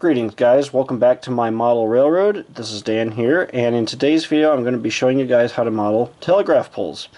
Greetings guys, welcome back to my model railroad. This is Dan here and in today's video I'm going to be showing you guys how to model telegraph poles.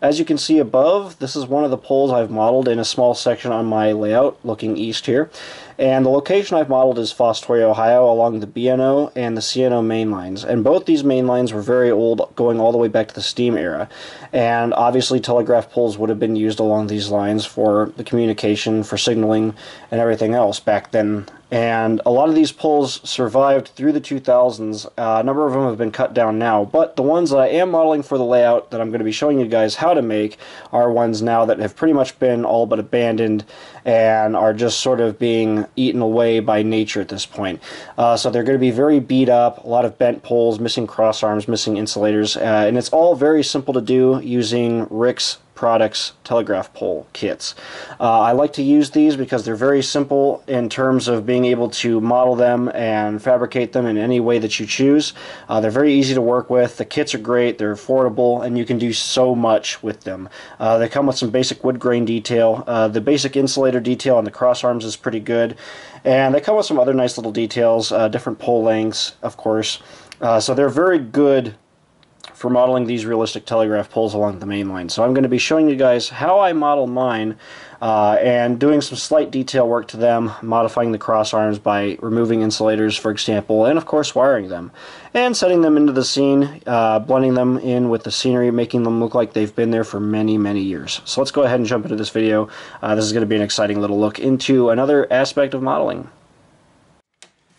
As you can see above, this is one of the poles I've modeled in a small section on my layout looking east here. And the location I've modeled is Fostoria, Ohio along the B&O and the C&O main lines. And both these main lines were very old, going all the way back to the steam era. And obviously telegraph poles would have been used along these lines for the communication, for signaling, and everything else back then and a lot of these poles survived through the 2000s. Uh, a number of them have been cut down now, but the ones that I am modeling for the layout that I'm going to be showing you guys how to make are ones now that have pretty much been all but abandoned and are just sort of being eaten away by nature at this point. Uh, so they're going to be very beat up, a lot of bent poles, missing cross arms, missing insulators, uh, and it's all very simple to do using Rix Products telegraph pole kits. Uh, I like to use these because they're very simple in terms of being able to model them and fabricate them in any way that you choose. Uh, they're very easy to work with. The kits are great. They're affordable and you can do so much with them. Uh, they come with some basic wood grain detail. Uh, the basic insulator detail on the cross arms is pretty good. And they come with some other nice little details, uh, different pole lengths, of course. Uh, so they're very good for modeling these realistic telegraph poles along the main line. So I'm going to be showing you guys how I model mine uh, and doing some slight detail work to them, modifying the cross arms by removing insulators, for example, and of course wiring them. And setting them into the scene, uh, blending them in with the scenery, making them look like they've been there for many, many years. So let's go ahead and jump into this video. Uh, this is going to be an exciting little look into another aspect of modeling.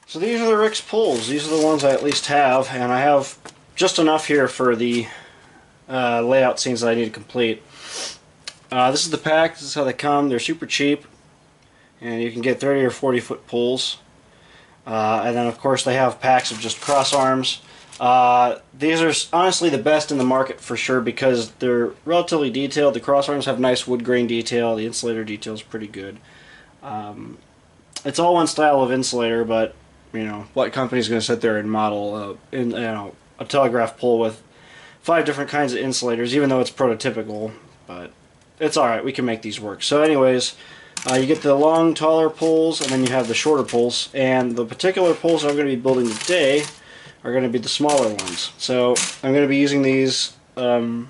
So these are the Rix poles. These are the ones I at least have, and I have just enough here for the uh, layout scenes that I need to complete. Uh, this is the pack. This is how they come. They're super cheap, and you can get 30 or 40 foot poles. Uh, and then of course they have packs of just cross arms. Uh, these are honestly the best in the market for sure because they're relatively detailed. The cross arms have nice wood grain detail. The insulator detail is pretty good. Um, it's all one style of insulator, but you know what company is going to sit there and model uh, in you know a telegraph pole with five different kinds of insulators, even though it's prototypical, but it's alright, we can make these work. So anyways, uh, you get the long, taller poles, and then you have the shorter poles, and the particular poles I'm going to be building today are going to be the smaller ones. So I'm going to be using these um,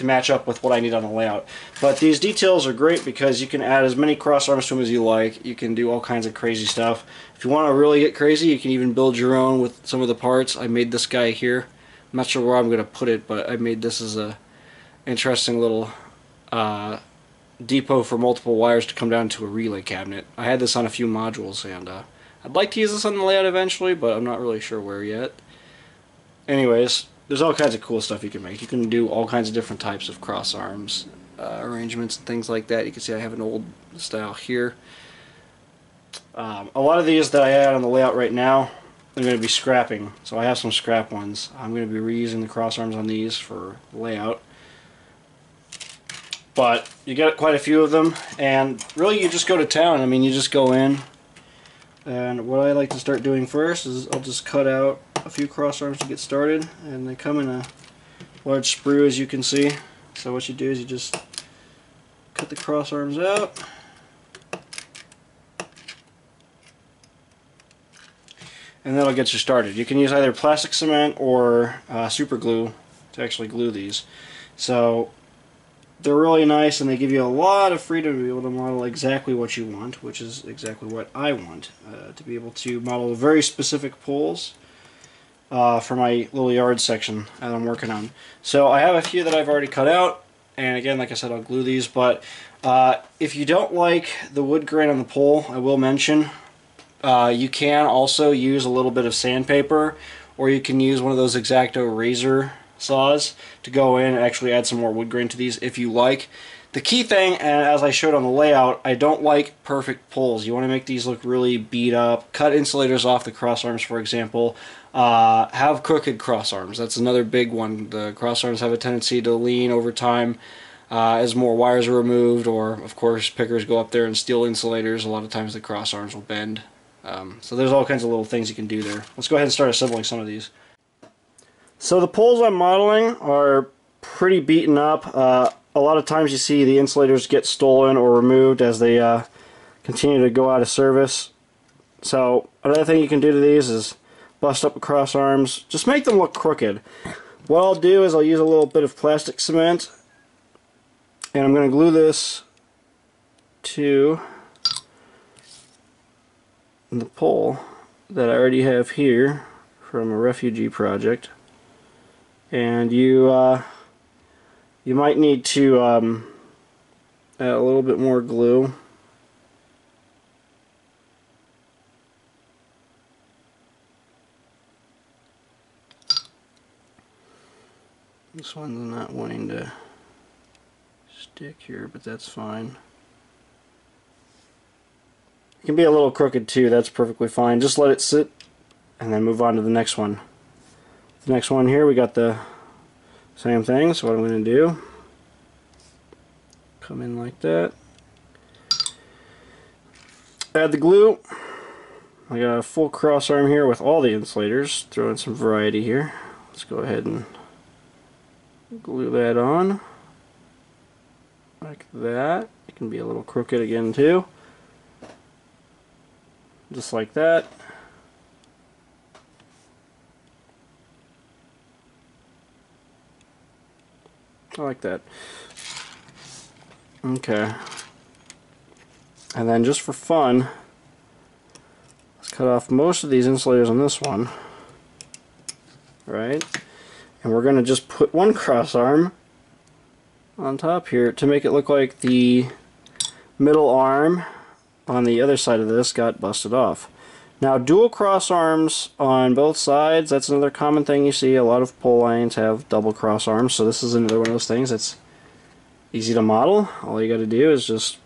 to match up with what I need on the layout. But these details are great because you can add as many cross arms to them as you like. You can do all kinds of crazy stuff. If you want to really get crazy, you can even build your own with some of the parts. I made this guy here. I'm not sure where I'm going to put it, but I made this as a interesting little uh, depot for multiple wires to come down to a relay cabinet. I had this on a few modules, and uh, I'd like to use this on the layout eventually, but I'm not really sure where yet. Anyways, there's all kinds of cool stuff you can make. You can do all kinds of different types of cross arms uh, arrangements and things like that. You can see I have an old style here. Um, a lot of these that I add on the layout right now, I'm going to be scrapping. So I have some scrap ones. I'm going to be reusing the cross arms on these for layout. But you get quite a few of them, and really you just go to town. I mean, you just go in, and what I like to start doing first is I'll just cut out a few cross arms to get started and they come in a large sprue as you can see so what you do is you just cut the cross arms out and that'll get you started. You can use either plastic cement or uh, super glue to actually glue these. So they're really nice and they give you a lot of freedom to be able to model exactly what you want, which is exactly what I want. Uh, to be able to model very specific poles uh, for my little yard section that I'm working on. So I have a few that I've already cut out, and again, like I said, I'll glue these, but uh, if you don't like the wood grain on the pole, I will mention, uh, you can also use a little bit of sandpaper, or you can use one of those X-Acto razor saws to go in and actually add some more wood grain to these if you like. The key thing, and as I showed on the layout, I don't like perfect pulls. You want to make these look really beat up. Cut insulators off the cross arms, for example. Uh, have crooked cross arms. That's another big one. The cross arms have a tendency to lean over time uh, as more wires are removed, or of course pickers go up there and steal insulators. A lot of times the cross arms will bend. Um, so there's all kinds of little things you can do there. Let's go ahead and start assembling some of these. So the poles I'm modeling are pretty beaten up. Uh, a lot of times you see the insulators get stolen or removed as they uh, continue to go out of service. So another thing you can do to these is bust up the cross arms. Just make them look crooked. What I'll do is I'll use a little bit of plastic cement and I'm going to glue this to the pole that I already have here from a refugee project and you uh, you might need to um, add a little bit more glue This one's not wanting to stick here, but that's fine. It can be a little crooked too, that's perfectly fine. Just let it sit and then move on to the next one. The next one here, we got the same thing, so what I'm going to do, come in like that, add the glue. I got a full cross arm here with all the insulators, throw in some variety here. Let's go ahead and glue that on like that. It can be a little crooked again too. Just like that. I like that. Okay. And then just for fun, let's cut off most of these insulators on this one. Right? And we're going to just put one cross arm on top here to make it look like the middle arm on the other side of this got busted off. Now dual cross arms on both sides, that's another common thing you see. A lot of pole lines have double cross arms, so this is another one of those things that's easy to model. All you got to do is just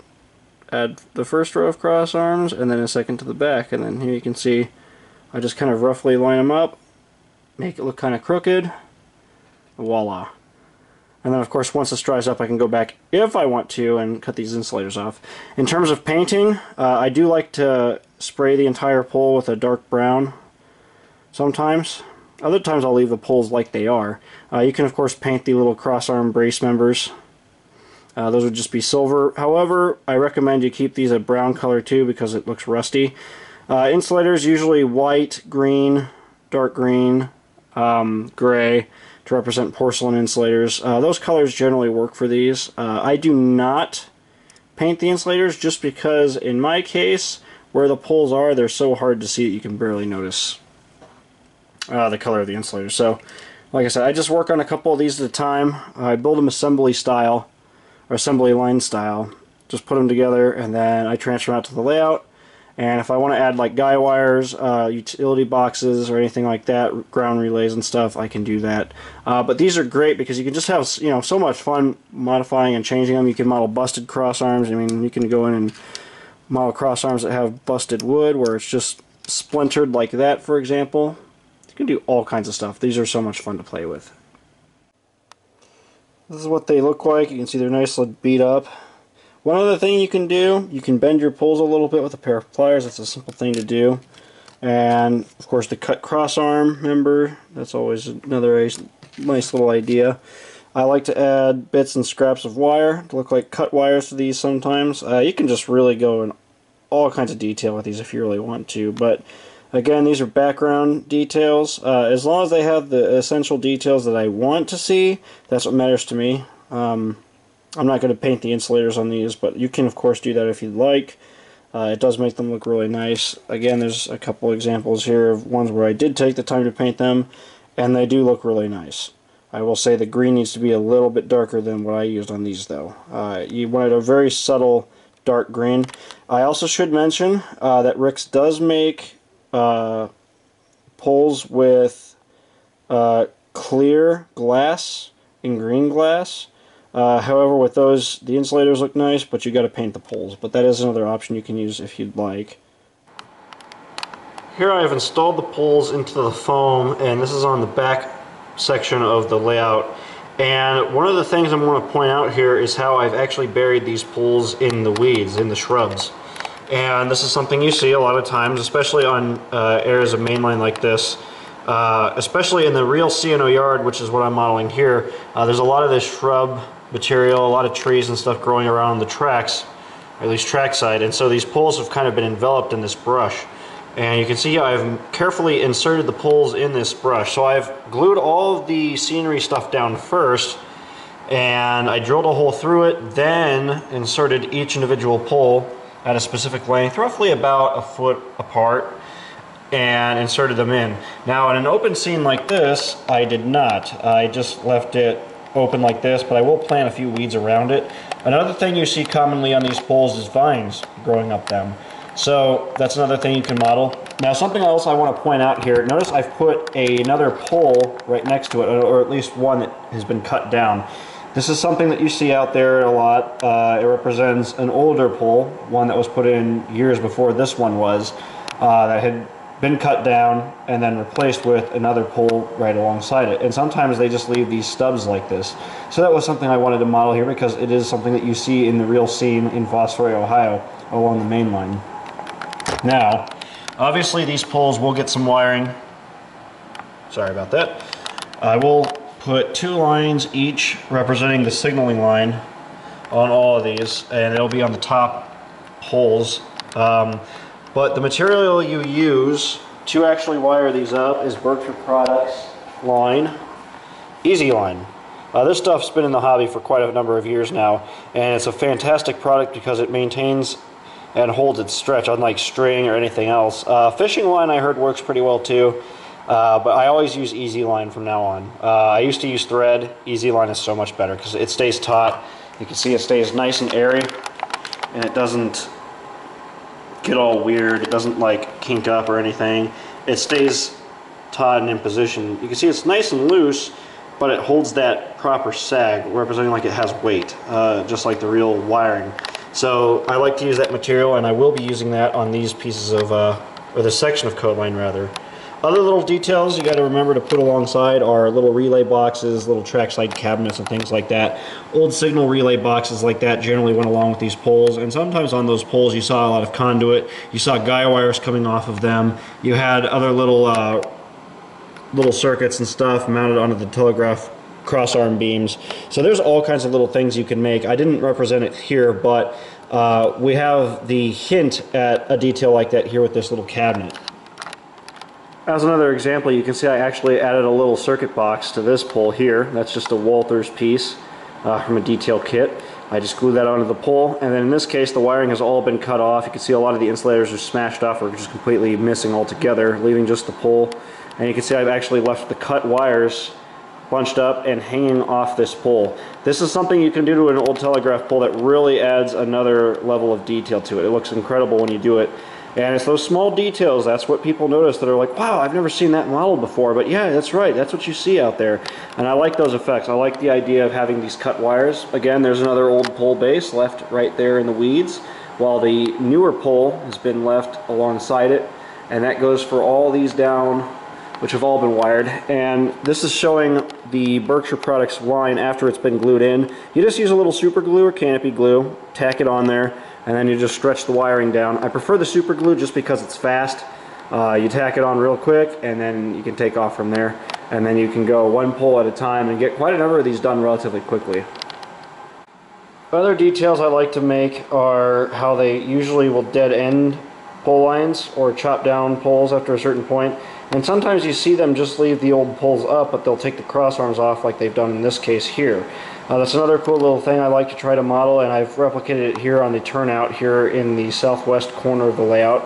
add the first row of cross arms and then a second to the back, and then here you can see I just kind of roughly line them up, make it look kind of crooked, voila. And then of course once this dries up I can go back if I want to and cut these insulators off. In terms of painting, uh, I do like to spray the entire pole with a dark brown sometimes. Other times I'll leave the poles like they are. Uh, you can of course paint the little cross arm brace members. Uh, those would just be silver. However, I recommend you keep these a brown color too because it looks rusty. Uh, insulators usually white, green, dark green, um, gray to represent porcelain insulators. Uh, those colors generally work for these. Uh, I do not paint the insulators just because in my case where the poles are they're so hard to see that you can barely notice uh, the color of the insulator. So like I said I just work on a couple of these at a time. I build them assembly style or assembly line style. Just put them together and then I transfer them out to the layout and if I want to add like guy wires, uh, utility boxes, or anything like that, ground relays and stuff, I can do that. Uh, but these are great because you can just have you know so much fun modifying and changing them. You can model busted cross arms. I mean, you can go in and model cross arms that have busted wood where it's just splintered like that, for example. You can do all kinds of stuff. These are so much fun to play with. This is what they look like. You can see they're nicely beat up. One other thing you can do, you can bend your poles a little bit with a pair of pliers. That's a simple thing to do. And, of course, the cut cross arm member, that's always another nice little idea. I like to add bits and scraps of wire to look like cut wires to these sometimes. Uh, you can just really go in all kinds of detail with these if you really want to. But, again, these are background details. Uh, as long as they have the essential details that I want to see, that's what matters to me. Um, I'm not going to paint the insulators on these, but you can of course do that if you'd like. Uh, it does make them look really nice. Again, there's a couple examples here of ones where I did take the time to paint them, and they do look really nice. I will say the green needs to be a little bit darker than what I used on these though. Uh, you wanted a very subtle dark green. I also should mention uh, that Rix does make uh, poles with uh, clear glass and green glass. Uh, however, with those, the insulators look nice, but you got to paint the poles. But that is another option you can use if you'd like. Here I have installed the poles into the foam, and this is on the back section of the layout. And one of the things I want to point out here is how I've actually buried these poles in the weeds, in the shrubs. And this is something you see a lot of times, especially on uh, areas of mainline like this. Uh, especially in the real C&O yard, which is what I'm modeling here, uh, there's a lot of this shrub material, a lot of trees and stuff growing around the tracks, or at least trackside, and so these poles have kind of been enveloped in this brush. And you can see I've carefully inserted the poles in this brush. So I've glued all the scenery stuff down first and I drilled a hole through it, then inserted each individual pole at a specific length, roughly about a foot apart, and inserted them in. Now in an open scene like this, I did not. I just left it open like this, but I will plant a few weeds around it. Another thing you see commonly on these poles is vines growing up them. So that's another thing you can model. Now something else I want to point out here, notice I've put a, another pole right next to it, or at least one that has been cut down. This is something that you see out there a lot. Uh, it represents an older pole, one that was put in years before this one was, uh, that had been cut down and then replaced with another pole right alongside it. And sometimes they just leave these stubs like this. So that was something I wanted to model here because it is something that you see in the real scene in Fostoria, Ohio along the main line. Now, obviously these poles will get some wiring. Sorry about that. I will put two lines each representing the signaling line on all of these and it'll be on the top poles. Um, but the material you use to actually wire these up is Berkshire Products line, EZ Line. Uh, this stuff's been in the hobby for quite a number of years now and it's a fantastic product because it maintains and holds its stretch unlike string or anything else. Uh, fishing line I heard works pretty well too. Uh, but I always use EZ Line from now on. Uh, I used to use thread. EZ Line is so much better because it stays taut. You can see it stays nice and airy and it doesn't get all weird. It doesn't like kink up or anything. It stays taut and in position. You can see it's nice and loose, but it holds that proper sag, representing like it has weight, uh, just like the real wiring. So I like to use that material and I will be using that on these pieces of, uh, or this section of code line rather. Other little details you got to remember to put alongside are little relay boxes, little trackside cabinets and things like that. Old signal relay boxes like that generally went along with these poles and sometimes on those poles you saw a lot of conduit. You saw guy wires coming off of them. You had other little uh, little circuits and stuff mounted onto the telegraph cross arm beams. So there's all kinds of little things you can make. I didn't represent it here, but uh, we have the hint at a detail like that here with this little cabinet. As another example, you can see I actually added a little circuit box to this pole here. That's just a Walthers piece uh, from a detail kit. I just glued that onto the pole, and then in this case the wiring has all been cut off. You can see a lot of the insulators are smashed off or just completely missing altogether, leaving just the pole. And you can see I've actually left the cut wires bunched up and hanging off this pole. This is something you can do to an old telegraph pole that really adds another level of detail to it. It looks incredible when you do it. And it's those small details, that's what people notice that are like, wow, I've never seen that model before. But yeah, that's right, that's what you see out there. And I like those effects. I like the idea of having these cut wires. Again, there's another old pole base left right there in the weeds, while the newer pole has been left alongside it. And that goes for all these down, which have all been wired. And this is showing the Berkshire Products line after it's been glued in. You just use a little super glue or canopy glue, tack it on there, and then you just stretch the wiring down. I prefer the super glue just because it's fast. Uh, you tack it on real quick and then you can take off from there and then you can go one pole at a time and get quite a number of these done relatively quickly. Other details I like to make are how they usually will dead end pole lines or chop down poles after a certain point and sometimes you see them just leave the old poles up but they'll take the cross arms off like they've done in this case here. Uh, that's another cool little thing I like to try to model and I've replicated it here on the turnout here in the southwest corner of the layout.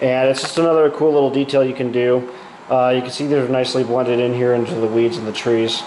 And it's just another cool little detail you can do. Uh, you can see they're nicely blended in here into the weeds and the trees.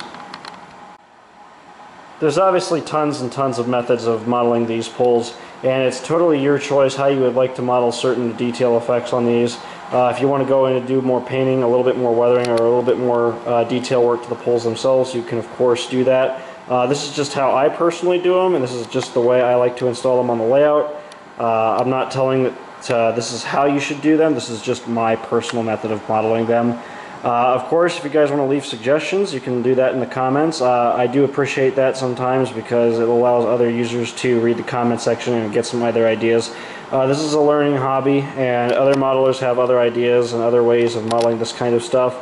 There's obviously tons and tons of methods of modeling these poles and it's totally your choice how you would like to model certain detail effects on these. Uh, if you want to go in and do more painting, a little bit more weathering, or a little bit more uh, detail work to the poles themselves, you can of course do that. Uh, this is just how I personally do them, and this is just the way I like to install them on the layout. Uh, I'm not telling that uh, this is how you should do them. This is just my personal method of modeling them. Uh, of course, if you guys want to leave suggestions, you can do that in the comments. Uh, I do appreciate that sometimes because it allows other users to read the comment section and get some other ideas. Uh, this is a learning hobby, and other modelers have other ideas and other ways of modeling this kind of stuff.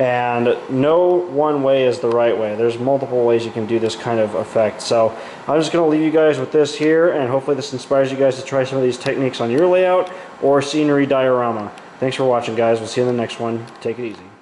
And no one way is the right way. There's multiple ways you can do this kind of effect. So I'm just going to leave you guys with this here, and hopefully this inspires you guys to try some of these techniques on your layout or scenery diorama. Thanks for watching, guys. We'll see you in the next one. Take it easy.